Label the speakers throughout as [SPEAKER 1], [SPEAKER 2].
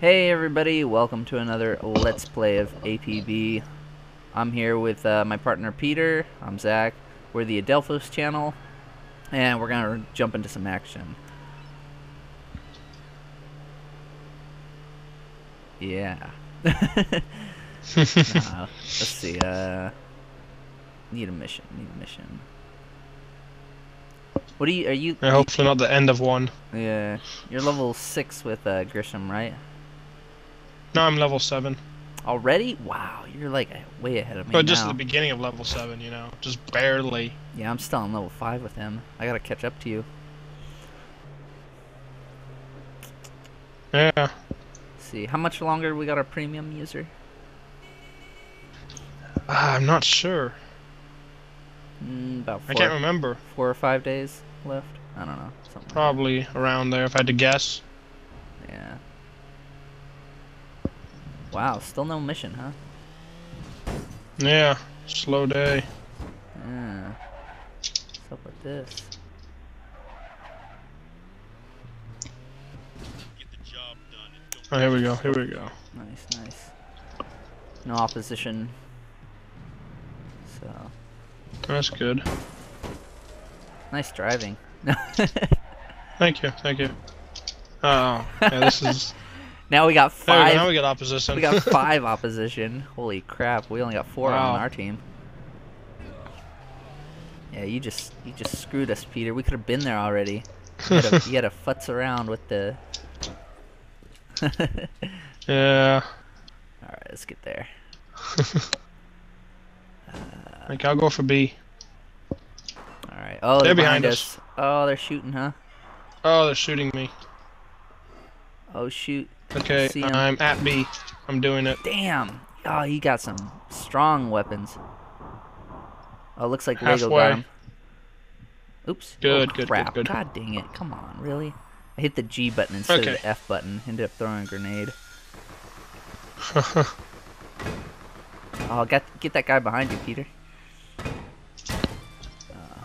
[SPEAKER 1] Hey everybody, welcome to another Let's Play of APB. I'm here with uh, my partner Peter, I'm Zac, we're the Adelphos channel, and we're gonna jump into some action. Yeah. Nah, let's see, uh... Need a mission, need a mission. What are you, are you...
[SPEAKER 2] Yeah, hopefully not the end of one.
[SPEAKER 1] Yeah, you're level 6 with uh, Grisham, right?
[SPEAKER 2] No, I'm level 7.
[SPEAKER 1] Already? Wow, you're like way ahead of me
[SPEAKER 2] But just
[SPEAKER 1] now.
[SPEAKER 2] the beginning of level 7, you know. Just barely.
[SPEAKER 1] Yeah, I'm still on level 5 with him. I gotta catch up to you.
[SPEAKER 2] Yeah.
[SPEAKER 1] Let's see, how much longer we got our premium user?
[SPEAKER 2] Ah, I'm not sure.
[SPEAKER 1] Mm, about
[SPEAKER 2] I can't remember.
[SPEAKER 1] four or five days left? I don't know. Something like.
[SPEAKER 2] Probably around there if I had to guess.
[SPEAKER 1] Yeah. Wow, still no mission, huh?
[SPEAKER 2] Yeah. Slow day.
[SPEAKER 1] Yeah. What's up with this?
[SPEAKER 2] Oh, here we go. Here we go.
[SPEAKER 1] Nice, nice. No opposition. So,
[SPEAKER 2] That's good.
[SPEAKER 1] nice driving.
[SPEAKER 2] Thank you. Thank you. Oh, yeah, this is.
[SPEAKER 1] now we got five
[SPEAKER 2] go. Now we got opposition.
[SPEAKER 1] We got five opposition. Holy crap! We only got four
[SPEAKER 2] Wow.
[SPEAKER 1] on our team. Yeah, you just you just screwed us, Peter. We could have been there already. You had, you had to futz around with the.
[SPEAKER 2] Yeah.
[SPEAKER 1] All right, let's get there.
[SPEAKER 2] Okay, I'll go for B.
[SPEAKER 1] All right. Oh, they're,
[SPEAKER 2] They're
[SPEAKER 1] behind,
[SPEAKER 2] behind
[SPEAKER 1] us.
[SPEAKER 2] us.
[SPEAKER 1] Oh, they're shooting, huh?
[SPEAKER 2] Oh, they're shooting me.
[SPEAKER 1] Oh shoot!
[SPEAKER 2] Okay. I'm at B. I'm doing it.
[SPEAKER 1] Damn! Oh, he got some strong weapons. Oh, looks like Lego got him. Oops.
[SPEAKER 2] Good,
[SPEAKER 1] oh,
[SPEAKER 2] good, good, good.
[SPEAKER 1] God dang it. Come on, really? I hit the G button instead
[SPEAKER 2] Okay.
[SPEAKER 1] of the F button. Ended up throwing a grenade. Oh, get, get that guy behind you, Peter. Uh,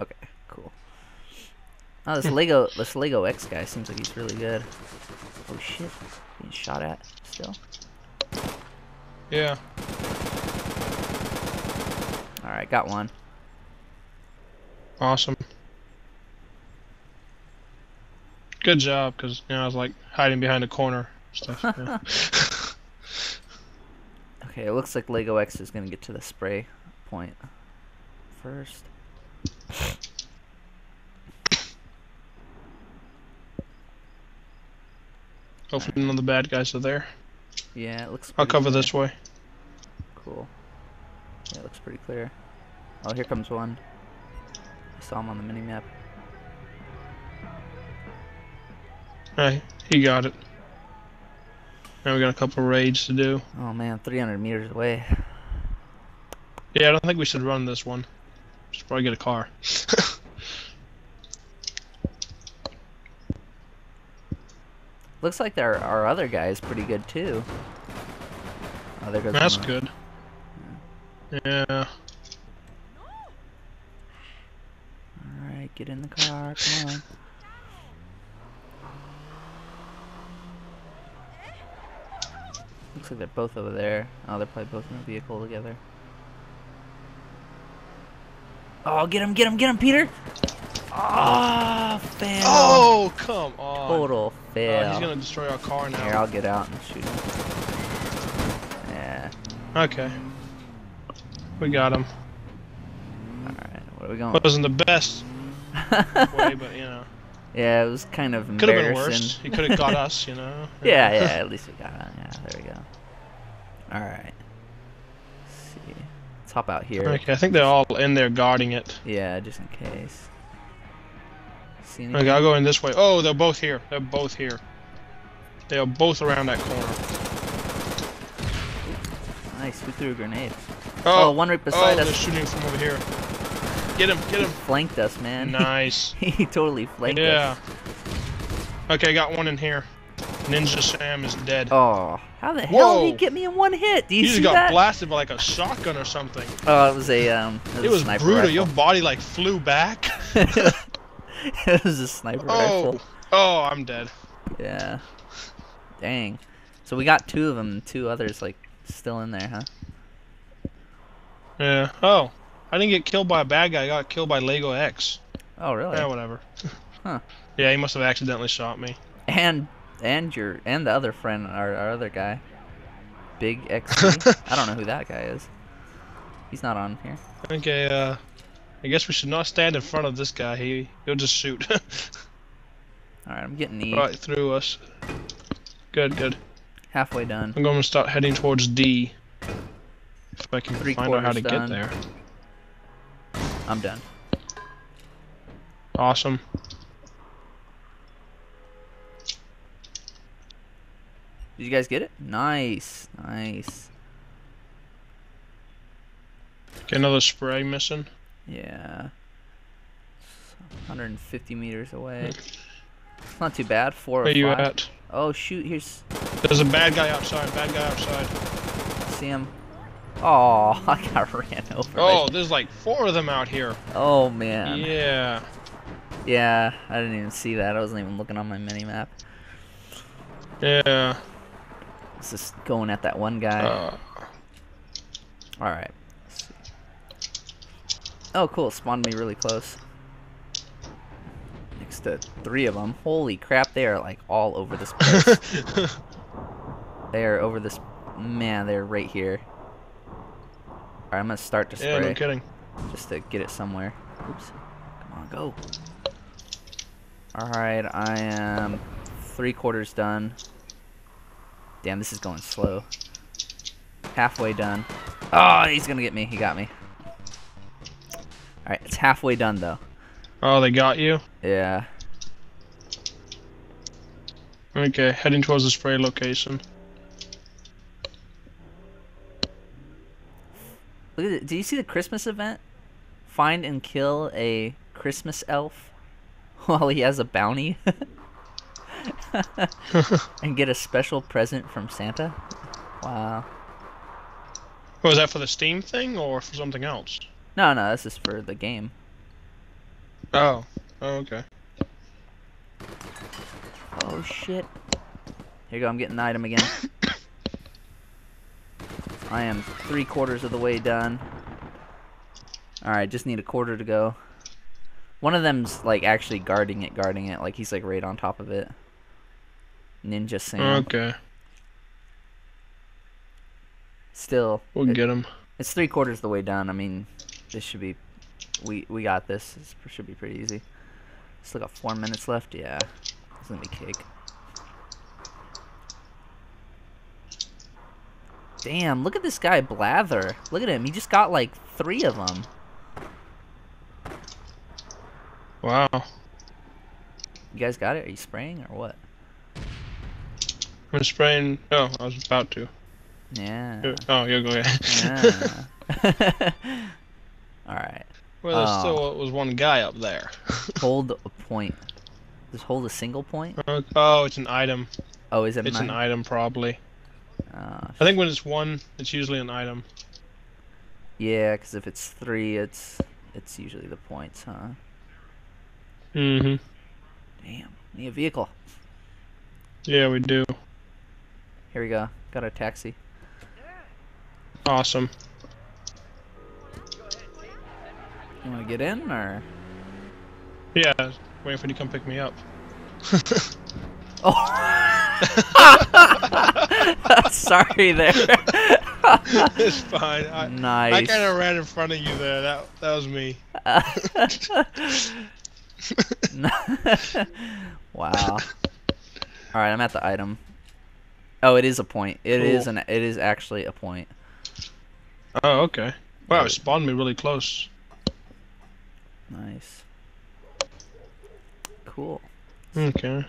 [SPEAKER 1] okay, cool. Oh, this Lego, this Lego X guy seems like he's really good. Oh shit, being shot at still.
[SPEAKER 2] yeah.
[SPEAKER 1] All right, got one.
[SPEAKER 2] Awesome. Good job, because you know I was like hiding behind a corner stuff. yeah.
[SPEAKER 1] Okay, it looks like Lego X is gonna get to the spray point first.
[SPEAKER 2] Hopefully none of the bad guys are there.
[SPEAKER 1] Yeah, it looks.
[SPEAKER 2] I'll cover
[SPEAKER 1] clear.
[SPEAKER 2] this way.
[SPEAKER 1] Cool. Yeah, it looks pretty clear. Oh, here comes one. I saw him on the mini map.
[SPEAKER 2] Hey, he got it. Now we got a couple raids to do.
[SPEAKER 1] Oh man, 300 meters away.
[SPEAKER 2] Yeah, I don't think we should run this one. Should probably get a car.
[SPEAKER 1] Looks like our our other guy is pretty good too. Oh, there goes
[SPEAKER 2] That's
[SPEAKER 1] one.
[SPEAKER 2] good. Yeah.
[SPEAKER 1] All right, get in the car. Come on. Looks like they're both over there. Oh, they're probably both in a vehicle together. Oh, get him, get him, get him, Peter! Oh, fail.
[SPEAKER 2] Oh, come on.
[SPEAKER 1] Total fail.
[SPEAKER 2] he's gonna destroy our car now.
[SPEAKER 1] Here, I'll get out and shoot him. Yeah.
[SPEAKER 2] Okay. We got him.
[SPEAKER 1] Alright, where are we going?
[SPEAKER 2] Wasn't the best way, but you know.
[SPEAKER 1] yeah, it was kind of
[SPEAKER 2] Could have been
[SPEAKER 1] embarrassing.
[SPEAKER 2] worse. He could have got us, you know.
[SPEAKER 1] yeah, yeah, at least we got him. Yeah, there we go. Alright. See. Let's hop out here.
[SPEAKER 2] Okay, I think they're all in there guarding it.
[SPEAKER 1] Yeah, just in case. See
[SPEAKER 2] Okay. I'll go in this way. Oh, they're both here. They're both here. They are both around that corner.
[SPEAKER 1] Nice, we threw a grenade. Oh,
[SPEAKER 2] Oh,
[SPEAKER 1] one right beside
[SPEAKER 2] oh,
[SPEAKER 1] beside
[SPEAKER 2] they're
[SPEAKER 1] us.
[SPEAKER 2] shooting from over here. Get him, get
[SPEAKER 1] He
[SPEAKER 2] him.
[SPEAKER 1] flanked us, man.
[SPEAKER 2] Nice.
[SPEAKER 1] he totally flanked
[SPEAKER 2] Yeah.
[SPEAKER 1] us.
[SPEAKER 2] Okay, got one in here. Ninja Sam is dead.
[SPEAKER 1] Oh, how the hell did he get me in one hit? Do you
[SPEAKER 2] he
[SPEAKER 1] see
[SPEAKER 2] just got
[SPEAKER 1] that?
[SPEAKER 2] blasted by like a shotgun or something.
[SPEAKER 1] Oh, it was a um. It was,
[SPEAKER 2] It
[SPEAKER 1] a
[SPEAKER 2] was
[SPEAKER 1] sniper
[SPEAKER 2] brutal.
[SPEAKER 1] Rifle.
[SPEAKER 2] Your body like flew back.
[SPEAKER 1] it was a sniper
[SPEAKER 2] Oh,
[SPEAKER 1] rifle.
[SPEAKER 2] oh, I'm dead.
[SPEAKER 1] Yeah. Dang. So we got two of them, two others like still in there, huh?
[SPEAKER 2] Yeah. Oh, I didn't get killed by a bad guy. I got killed by Lego X.
[SPEAKER 1] Oh, really?
[SPEAKER 2] Yeah, whatever.
[SPEAKER 1] Huh.
[SPEAKER 2] Yeah, he must have accidentally shot me.
[SPEAKER 1] And and your and the other friend, our, our other guy, Big X. I don't know who that guy is. He's not on here.
[SPEAKER 2] Okay, uh, I guess we should not stand in front of this guy. He he'll just shoot
[SPEAKER 1] All right, I'm getting E.
[SPEAKER 2] right through us. Good, good.
[SPEAKER 1] Halfway done.
[SPEAKER 2] I'm going to start heading towards D. If I can
[SPEAKER 1] Three
[SPEAKER 2] find out how to
[SPEAKER 1] done.
[SPEAKER 2] get there.
[SPEAKER 1] I'm done.
[SPEAKER 2] Awesome.
[SPEAKER 1] Did you guys get it? Nice, nice.
[SPEAKER 2] Get another spray missing.
[SPEAKER 1] Yeah. 150 meters away. It's not too bad. Four
[SPEAKER 2] Where you at?
[SPEAKER 1] Oh shoot! Here's
[SPEAKER 2] There's a bad guy outside. Bad guy outside.
[SPEAKER 1] see him. Oh, I got ran over.
[SPEAKER 2] Oh, there's like four of them out here.
[SPEAKER 1] Oh man.
[SPEAKER 2] Yeah.
[SPEAKER 1] Yeah, I didn't even see that. I wasn't even looking on my mini map.
[SPEAKER 2] Yeah.
[SPEAKER 1] It's just going at that one guy.
[SPEAKER 2] Uh,
[SPEAKER 1] All right. Oh, cool. Spawned me really close. Next to three of them. Holy crap! They are like all over this place. they are over this. Man, they're right here. All right, I'm gonna start to spray.
[SPEAKER 2] yeah,
[SPEAKER 1] spray
[SPEAKER 2] no kidding.
[SPEAKER 1] just to get it somewhere. Oops. Come on, go. All right, I am three quarters done. Damn, this is going slow. Halfway done. Oh, he's gonna get me. He got me. All right, it's halfway done though.
[SPEAKER 2] Oh, they got you?
[SPEAKER 1] Yeah.
[SPEAKER 2] Okay, heading towards the spray location.
[SPEAKER 1] Look at it. Do you see the Christmas event? Find and kill a Christmas elf while he has a bounty. and get a special present from Santa. Wow.
[SPEAKER 2] Was Oh, that for the Steam thing or for something else?
[SPEAKER 1] No, no, this is for the game.
[SPEAKER 2] Oh. Oh, okay.
[SPEAKER 1] Oh shit. Here you go, I'm getting the item again. I am three quarters of the way done. Alright, just need a quarter to go. One of them's like actually guarding it, guarding it, like he's like right on top of it. Ninja Sam.
[SPEAKER 2] Okay.
[SPEAKER 1] Still,
[SPEAKER 2] We'll
[SPEAKER 1] it-
[SPEAKER 2] get him.
[SPEAKER 1] it's three quarters of the way done. I mean, this should be, we we got this. This should be pretty easy. Still got four minutes left. Yeah, it's gonna be cake. Damn, look at this guy Blather. Look at him. He just got like three of them.
[SPEAKER 2] Wow.
[SPEAKER 1] You guys got it? Are you spraying or what?
[SPEAKER 2] I'm spraying. Oh, I was about to.
[SPEAKER 1] Yeah.
[SPEAKER 2] Oh, you go ahead.
[SPEAKER 1] yeah. All right.
[SPEAKER 2] well, there
[SPEAKER 1] Oh.
[SPEAKER 2] still was one guy up there.
[SPEAKER 1] Hold a point. Just hold a single point.
[SPEAKER 2] oh, it's an item.
[SPEAKER 1] Oh, is it
[SPEAKER 2] It's an
[SPEAKER 1] item?
[SPEAKER 2] probably.
[SPEAKER 1] Oh,
[SPEAKER 2] I think when it's one, it's usually an item.
[SPEAKER 1] Yeah, because if it's three, it's it's usually the points, huh?
[SPEAKER 2] Mm-hmm.
[SPEAKER 1] Damn, need a vehicle.
[SPEAKER 2] Yeah, we do.
[SPEAKER 1] Here we go. Got a taxi.
[SPEAKER 2] Awesome.
[SPEAKER 1] You want to get in or?
[SPEAKER 2] Yeah, waiting for you to come pick me up.
[SPEAKER 1] Oh. Sorry there.
[SPEAKER 2] it's fine. I, I kind of ran in front of you there. That that was me.
[SPEAKER 1] wow. All right, I'm at the item. Oh, it is a point. It is
[SPEAKER 2] Cool.
[SPEAKER 1] an. It is actually a point.
[SPEAKER 2] Oh, okay. Wow, it spawned me really close.
[SPEAKER 1] Nice. Cool.
[SPEAKER 2] Okay.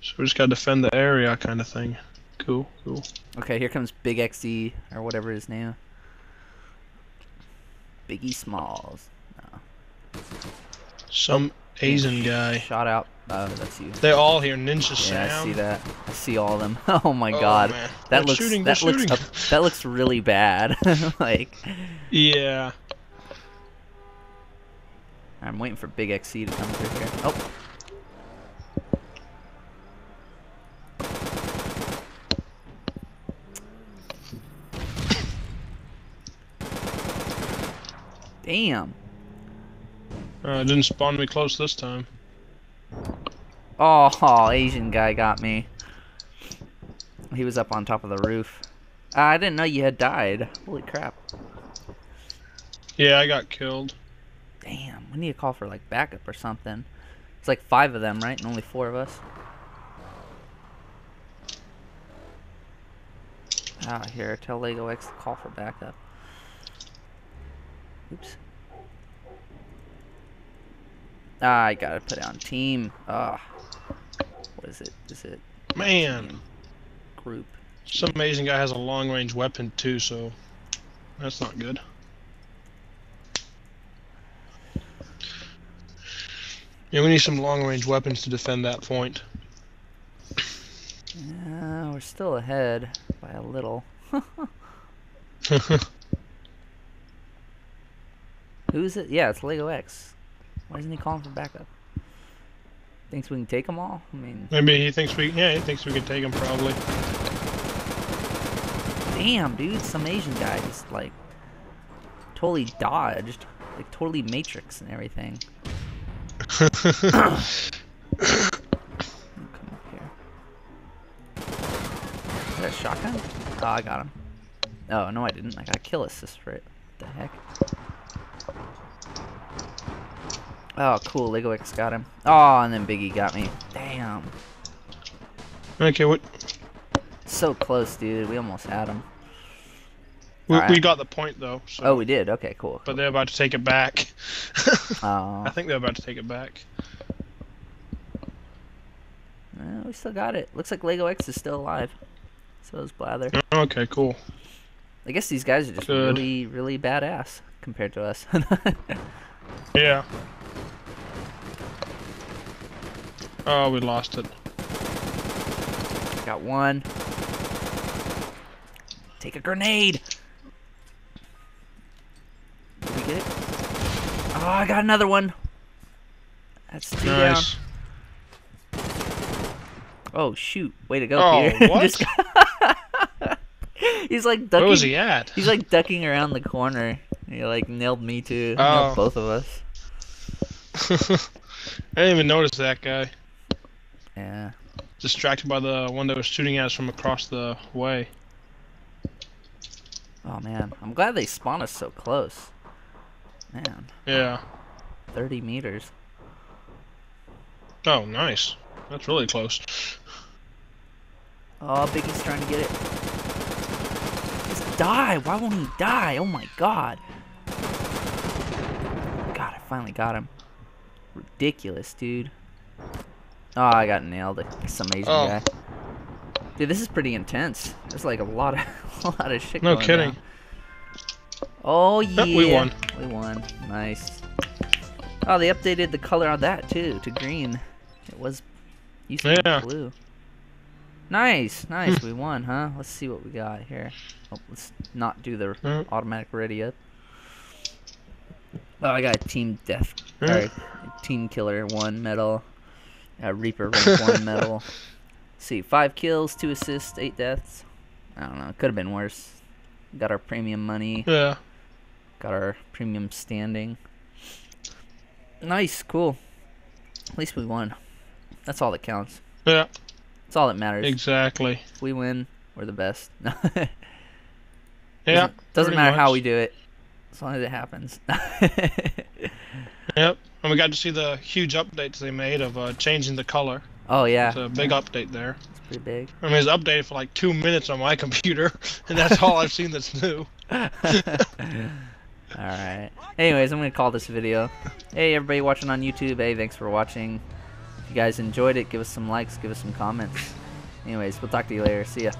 [SPEAKER 2] So we just gotta defend the area, kind of thing. Cool, cool.
[SPEAKER 1] Okay, here comes Big XE or whatever his name. Biggie Smalls. No.
[SPEAKER 2] Some Asian guy.
[SPEAKER 1] Shot out. Oh, that's you.
[SPEAKER 2] They're all here. Ninja
[SPEAKER 1] Yeah, I see that. I see all of them. Oh my
[SPEAKER 2] Oh,
[SPEAKER 1] god.
[SPEAKER 2] man.
[SPEAKER 1] That
[SPEAKER 2] They're
[SPEAKER 1] looks
[SPEAKER 2] shooting,
[SPEAKER 1] that looks up, that looks really bad. like
[SPEAKER 2] Yeah.
[SPEAKER 1] I'm waiting for Big XC to come through here. Oh. Damn.
[SPEAKER 2] Uh, didn't spawn me close this time.
[SPEAKER 1] Oh, oh, Asian guy got me. He was up on top of the roof. I didn't know you had died. Holy crap.
[SPEAKER 2] Yeah, I got killed.
[SPEAKER 1] We need to call for like backup or something. It's like five of them, right? And only four of us. Ah, here, tell Lego X to call for backup. Oops. Ah, I gotta put it on team. Ah. What is it? Is it
[SPEAKER 2] Man,
[SPEAKER 1] group?
[SPEAKER 2] some amazing guy has a long range weapon too, so that's not good. Yeah, we need some long range weapons to defend that point.
[SPEAKER 1] Yeah, we're still ahead by a little. Who is it? Yeah, it's Lego X. Why isn't he calling for backup? Thinks we can take them all? I mean,
[SPEAKER 2] Maybe he thinks we, yeah, he thinks we can take them probably.
[SPEAKER 1] damn, dude, some Asian guy just like totally dodged, like totally Matrix and everything. Come up here. Is that a shotgun? Oh, I got him. Oh, no, I didn't. I got a kill assist for it. What the heck? Oh, cool. Lego X got him. Oh, and then Biggie got me. Damn.
[SPEAKER 2] okay, what?
[SPEAKER 1] So close, dude. We almost had him.
[SPEAKER 2] We, we got the point though. So,
[SPEAKER 1] Oh, we did. Okay, cool.
[SPEAKER 2] but they're about to take it back.
[SPEAKER 1] Oh,
[SPEAKER 2] I think they're about to take it back.
[SPEAKER 1] we still got it. Looks like Lego X is still alive. So is Blather.
[SPEAKER 2] Okay, cool.
[SPEAKER 1] I guess these guys are just
[SPEAKER 2] Good.
[SPEAKER 1] really, really badass compared to us.
[SPEAKER 2] Yeah. Oh, we lost it.
[SPEAKER 1] got one. Take a grenade. Did we get it? Oh, I got another one. That's two down.
[SPEAKER 2] Nice.
[SPEAKER 1] Oh shoot! Way to go,
[SPEAKER 2] Oh,
[SPEAKER 1] Peter.
[SPEAKER 2] what?
[SPEAKER 1] He's like ducking.
[SPEAKER 2] Where was he at?
[SPEAKER 1] He's like ducking around the corner. He like nailed me too. He nailed
[SPEAKER 2] Oh.
[SPEAKER 1] both of us.
[SPEAKER 2] I didn't even notice that guy.
[SPEAKER 1] Yeah.
[SPEAKER 2] Distracted by the one that was shooting at us from across the way.
[SPEAKER 1] Oh man, I'm glad they spawned us so close. Man,
[SPEAKER 2] Yeah.
[SPEAKER 1] 30 meters.
[SPEAKER 2] Oh, nice. That's really close.
[SPEAKER 1] Oh, Biggie's trying to get it. Just die! Why won't he die? Oh my god. God, I finally got him. Ridiculous, dude. Oh, I got nailed. Some Asian
[SPEAKER 2] Oh.
[SPEAKER 1] guy. Dude, this is pretty intense. There's like a lot of a lot of shit
[SPEAKER 2] No kidding.
[SPEAKER 1] down. Oh yeah.
[SPEAKER 2] We won.
[SPEAKER 1] We won. Nice. Oh, they updated the color on that too to green. It was used to
[SPEAKER 2] Yeah.
[SPEAKER 1] be blue. Nice, nice. we won, huh? Let's see what we got here. Oh, let's not do the
[SPEAKER 2] Mm.
[SPEAKER 1] automatic ready yet. Oh, I got a team death.
[SPEAKER 2] Mm.
[SPEAKER 1] Or team killer one medal. A Reaper rank one medal. see, five kills, two assists, eight deaths. I don't know. It could have been worse. Got our premium money.
[SPEAKER 2] Yeah.
[SPEAKER 1] Got our premium standing. Nice, cool. At least we won. That's all that counts.
[SPEAKER 2] Yeah.
[SPEAKER 1] That's all that matters.
[SPEAKER 2] Exactly.
[SPEAKER 1] If we win, we're the best.
[SPEAKER 2] Yeah.
[SPEAKER 1] Doesn't, doesn't matter how we do it, as long as it happens.
[SPEAKER 2] Yep. And we got to see the huge updates they made of uh, changing the color.
[SPEAKER 1] oh yeah,
[SPEAKER 2] It's a big update there.
[SPEAKER 1] it's pretty big.
[SPEAKER 2] I mean, it's updated for like two minutes on my computer, and that's all I've seen that's new.
[SPEAKER 1] Alright. Anyways, I'm going to call this video. Hey, everybody watching on YouTube. Hey, thanks for watching. If you guys enjoyed it, give us some likes, give us some comments. Anyways, we'll talk to you later. See ya.